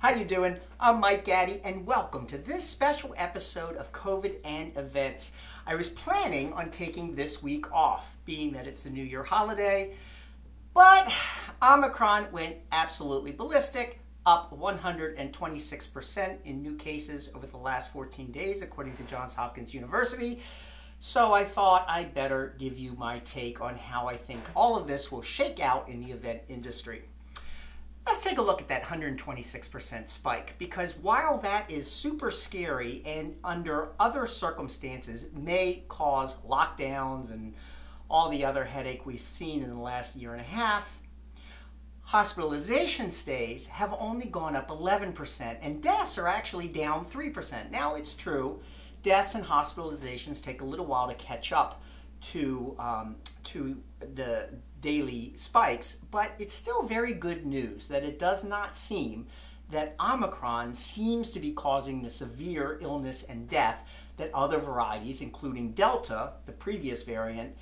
How you doing? I'm Mike Gatty and welcome to this special episode of COVID and Events. I was planning on taking this week off, being that it's the New Year holiday, but Omicron went absolutely ballistic, up 126% in new cases over the last 14 days, according to Johns Hopkins University. So I thought I'd better give you my take on how I think all of this will shake out in the event industry. Let's take a look at that 126% spike because while that is super scary and under other circumstances may cause lockdowns and all the other headache we've seen in the last year and a half, hospitalization stays have only gone up 11% and deaths are actually down 3%. Now it's true, deaths and hospitalizations take a little while to catch up to, um, to the daily spikes, but it's still very good news that it does not seem that Omicron seems to be causing the severe illness and death that other varieties, including Delta, the previous variant,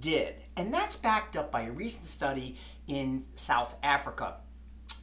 did. And that's backed up by a recent study in South Africa,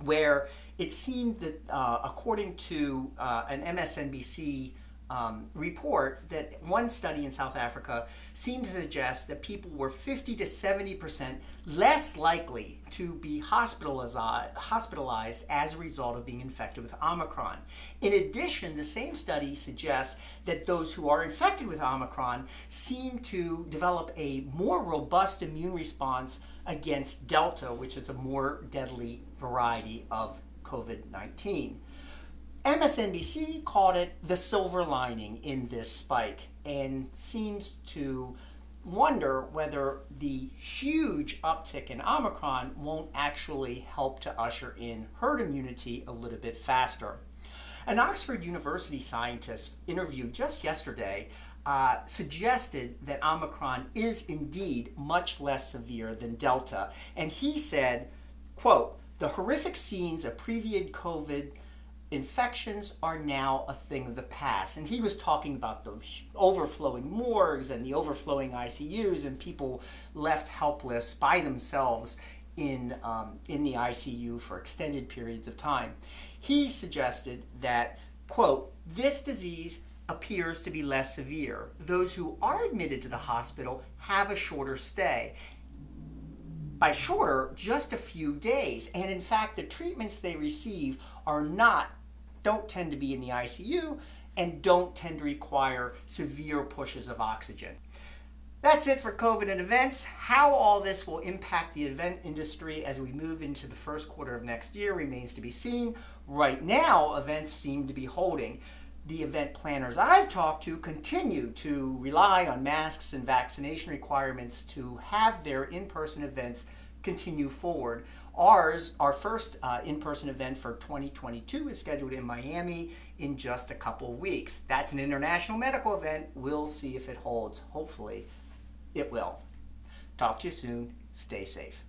where it seemed that, uh, according to uh, an MSNBC um, report that one study in South Africa seemed to suggest that people were 50 to 70 percent less likely to be hospitalized, hospitalized as a result of being infected with Omicron. In addition, the same study suggests that those who are infected with Omicron seem to develop a more robust immune response against Delta, which is a more deadly variety of COVID 19. MSNBC called it the silver lining in this spike and seems to wonder whether the huge uptick in Omicron won't actually help to usher in herd immunity a little bit faster. An Oxford University scientist interviewed just yesterday uh, suggested that Omicron is indeed much less severe than Delta, and he said, quote, the horrific scenes of previous COVID infections are now a thing of the past. And he was talking about the overflowing morgues and the overflowing ICUs and people left helpless by themselves in, um, in the ICU for extended periods of time. He suggested that, quote, this disease appears to be less severe. Those who are admitted to the hospital have a shorter stay by shorter, just a few days. And in fact, the treatments they receive are not, don't tend to be in the ICU and don't tend to require severe pushes of oxygen. That's it for COVID and events. How all this will impact the event industry as we move into the first quarter of next year remains to be seen. Right now, events seem to be holding the event planners I've talked to continue to rely on masks and vaccination requirements to have their in-person events continue forward. Ours, our first uh, in-person event for 2022 is scheduled in Miami in just a couple weeks. That's an international medical event. We'll see if it holds. Hopefully it will. Talk to you soon. Stay safe.